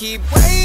keep waiting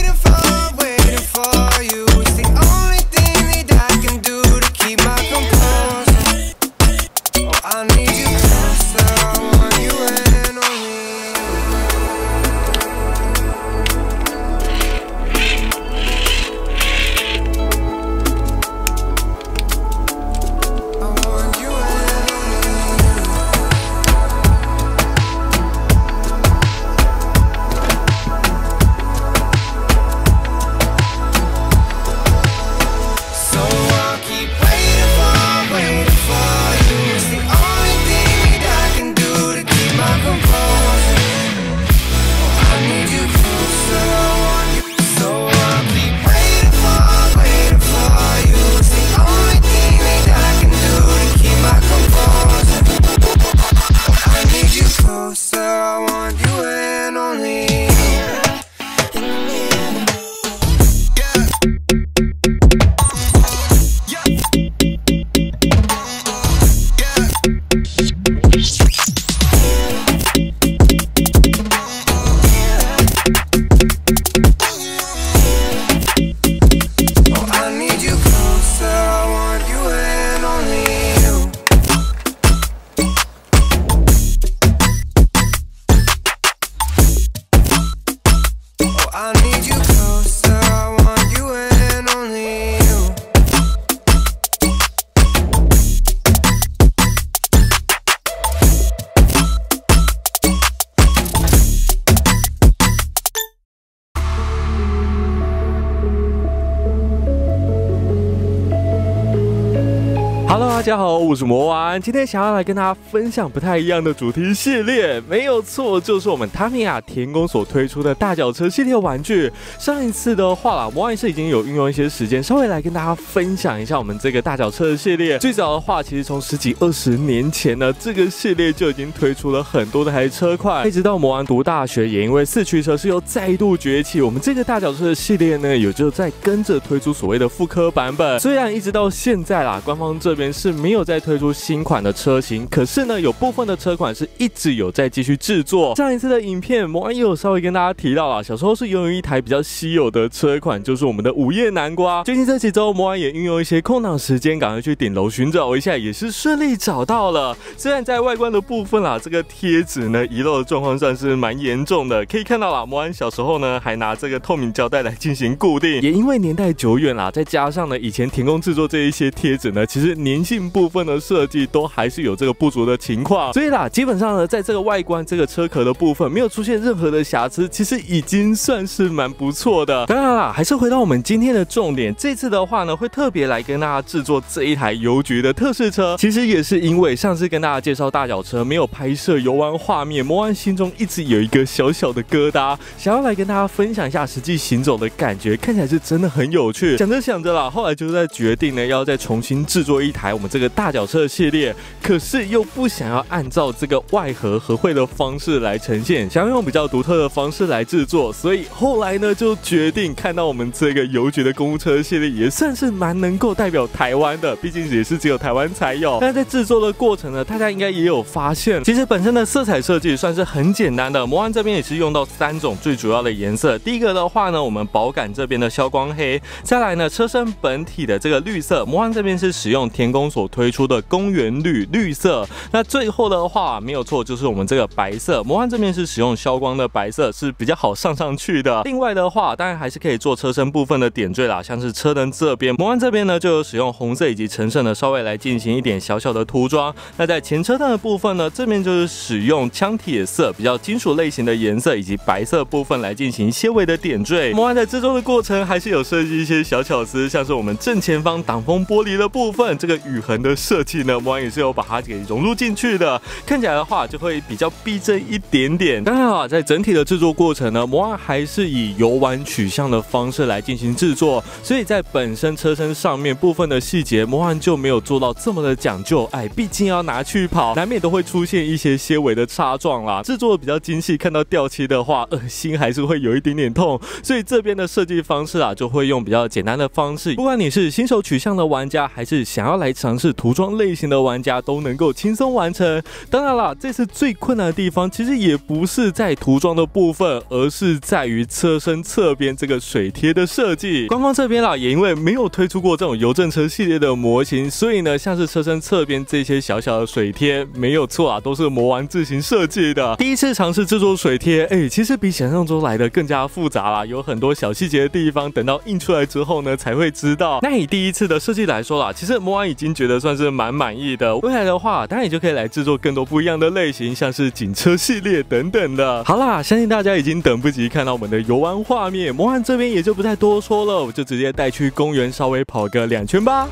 大家好，我是魔丸，今天想要来跟大家分享不太一样的主题系列，没有错，就是我们 Tamiya 田宫所推出的大脚车系列玩具。上一次的话啦，魔丸是已经有运用一些时间，稍微来跟大家分享一下我们这个大脚车的系列。最早的话，其实从十几二十年前呢，这个系列就已经推出了很多的台车款，一直到魔丸读大学，也因为四驱车是又再度崛起，我们这个大脚车的系列呢，也就在跟着推出所谓的复刻版本。虽然一直到现在啦，官方这边是没有再推出新款的车型，可是呢，有部分的车款是一直有在继续制作。上一次的影片，魔安也有稍微跟大家提到啦，小时候是拥有一台比较稀有的车款，就是我们的午夜南瓜。最近这几周，魔安也运用一些空档时间，赶快去顶楼寻找一下，也是顺利找到了。虽然在外观的部分啦，这个贴纸呢遗漏的状况算是蛮严重的，可以看到啦，魔安小时候呢还拿这个透明胶带来进行固定，也因为年代久远啦，再加上呢以前停工制作这一些贴纸呢，其实粘性部分的设计都还是有这个不足的情况，所以啦，基本上呢，在这个外观这个车壳的部分没有出现任何的瑕疵，其实已经算是蛮不错的。当然啦，还是回到我们今天的重点，这次的话呢，会特别来跟大家制作这一台邮局的特试车，其实也是因为上次跟大家介绍大脚车没有拍摄游玩画面，魔安心中一直有一个小小的疙瘩，想要来跟大家分享一下实际行走的感觉，看起来是真的很有趣。想着想着啦，后来就在决定呢，要再重新制作一台我们这个大脚车系列，可是又不想要按照这个外盒和绘的方式来呈现，想要用比较独特的方式来制作，所以后来呢就决定看到我们这个邮局的公务车系列也算是蛮能够代表台湾的，毕竟也是只有台湾才有。但在制作的过程呢，大家应该也有发现，其实本身的色彩设计算是很简单的。魔幻这边也是用到三种最主要的颜色，第一个的话呢，我们保感这边的消光黑，再来呢车身本体的这个绿色，魔幻这边是使用天田宫所推出的公园绿绿色。那最后的话没有错，就是我们这个白色。魔幻这边是使用消光的白色，是比较好上上去的。另外的话，当然还是可以做车身部分的点缀啦，像是车灯这边，魔幻这边呢就有使用红色以及橙色的稍微来进行一点小小的涂装。那在前车灯的部分呢，这边就是使用枪铁色比较金属类型的颜色以及白色部分来进行些微的点缀。魔幻在制作的过程还是有设计一些小巧思，像是我们正前方挡风玻璃的部分，这个雨痕的设计呢，魔幻也是有把它给融入进去的，看起来的话就会比较逼真一点点。当然啊，在整体的制作过程呢，魔幻还是以游玩取向的方式来进行制作，所以在本身车身上面部分的细节，魔幻就没有做到这么的讲究。哎，毕竟要拿去跑，难免都会出现一些些微的擦撞啦。制作比较精细，看到掉漆的话，呃，心还是会有一点点痛。所以这边的设计方式啊，就会用比较简单的方式，不管你是新手取向的玩家，还是想要来尝试涂装类型的玩家，都能够轻松完成。当然啦，这次最困难的地方，其实也不是在涂装的部分，而是在于车身侧边这个水贴的设计。官方这边啦，也因为没有推出过这种邮政车系列的模型，所以呢，像是车身侧边这些小小的水贴，没有错啊，都是魔王自行设计的。第一次尝试制作水贴，哎，其实比想象中来的更加复杂啦，有很多小细节的地方，等到印出来之后呢，才会知道。那以第一次的设计来说啦，其实魔王已经觉觉得算是蛮满意的。未来的话，当然也就可以来制作更多不一样的类型，像是警车系列等等的。好啦，相信大家已经等不及看到我们的游玩画面，魔幻这边也就不再多说了，我就直接带去公园稍微跑个两圈吧。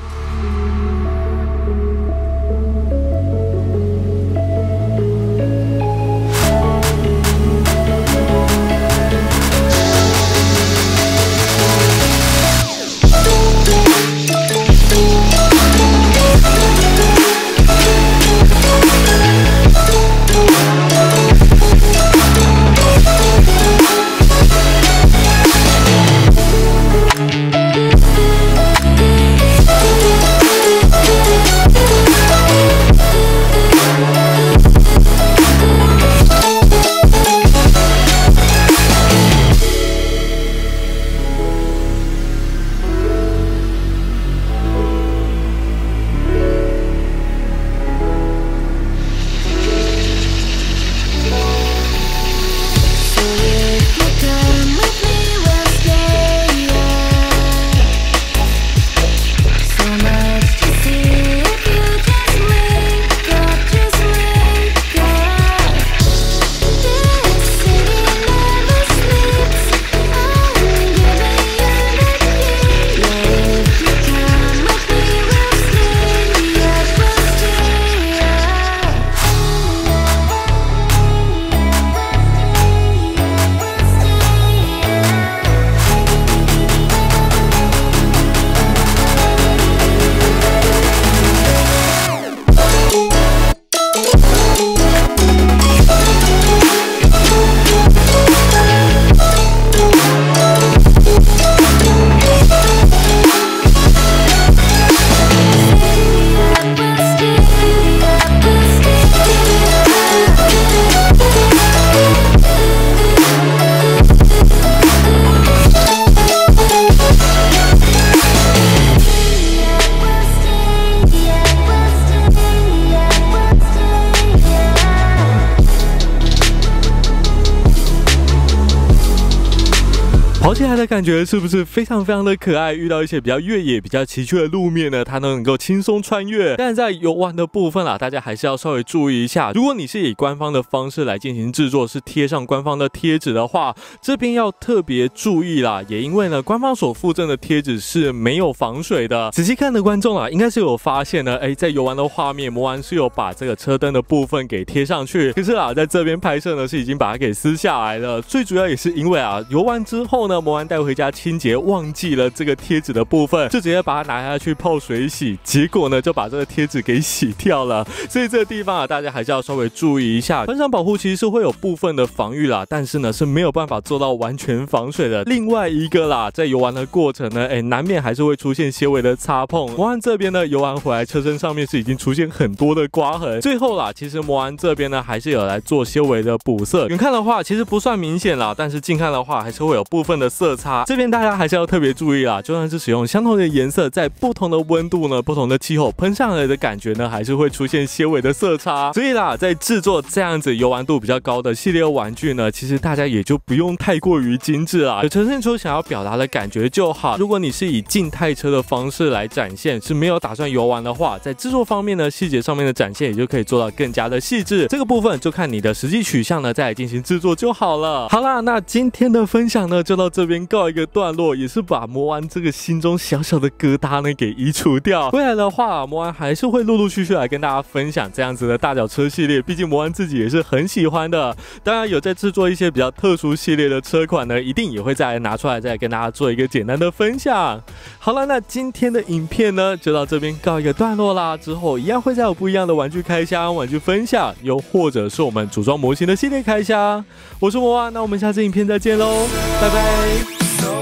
跑起来的感觉是不是非常非常的可爱？遇到一些比较越野、比较崎岖的路面呢，它都能够轻松穿越。但是在游玩的部分啊，大家还是要稍微注意一下。如果你是以官方的方式来进行制作，是贴上官方的贴纸的话，这边要特别注意啦。也因为呢，官方所附赠的贴纸是没有防水的。仔细看的观众啊，应该是有发现呢，哎，在游玩的画面，魔玩是有把这个车灯的部分给贴上去。可是啊，在这边拍摄呢，是已经把它给撕下来了。最主要也是因为啊，游玩之后呢，魔玩带回家清洁忘记了这个贴纸的部分，就直接把它拿下去泡水洗，结果呢就把这个贴纸给洗掉了。所以这个地方啊，大家还是要稍微注意一下。喷伤保护其实是会有部分的防御啦，但是呢是没有办法做到完全防水的。另外一个啦，在游玩的过程呢，哎，难免还是会出现些微的擦碰。魔玩这边呢，游玩回来车身上面是已经出现很多的刮痕。最后啦，其实魔玩这边呢，还是有来做些微的补色。远看的话其实不算明显啦，但是近看的话还是会有部分的色差，这边大家还是要特别注意啦。就算是使用相同的颜色，在不同的温度呢、不同的气候喷上来的感觉呢，还是会出现些微的色差。所以啦，在制作这样子游玩度比较高的系列玩具呢，其实大家也就不用太过于精致啦，有呈现出想要表达的感觉就好。如果你是以静态车的方式来展现，是没有打算游玩的话，在制作方面呢，细节上面的展现也就可以做到更加的细致。这个部分就看你的实际取向呢，再来进行制作就好了。好啦，那今天的分享呢，就到这边告一个段落，也是把魔丸这个心中小小的疙瘩呢给移除掉。未来的话，魔丸还是会陆陆续续来跟大家分享这样子的大脚车系列，毕竟魔丸自己也是很喜欢的。当然有在制作一些比较特殊系列的车款呢，一定也会再拿出来，再跟大家做一个简单的分享。好了，那今天的影片呢，就到这边告一个段落啦。之后一样会再有不一样的玩具开箱、玩具分享，又或者是我们组装模型的系列开箱。我是魔丸，那我们下次影片再见喽，拜拜。so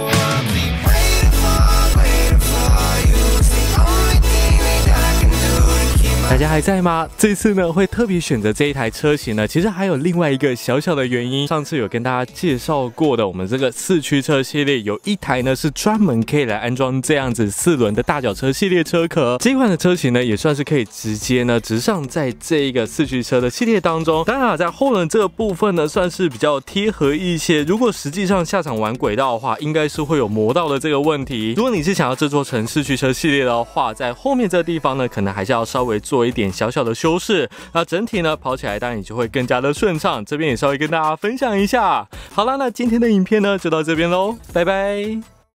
家还在吗？这次呢会特别选择这一台车型呢，其实还有另外一个小小的原因。上次有跟大家介绍过的，我们这个四驱车系列有一台呢是专门可以来安装这样子四轮的大脚车系列车壳。这款的车型呢也算是可以直接呢直上在这一个四驱车的系列当中。当然啊，在后轮这个部分呢算是比较贴合一些。如果实际上下场玩轨道的话，应该是会有磨到的这个问题。如果你是想要制作成四驱车系列的话，在后面这个地方呢，可能还是要稍微做一点小小的修饰。那整体呢跑起来当然也就会更加的顺畅。这边也稍微跟大家分享一下。好啦，那今天的影片呢就到这边喽，拜拜。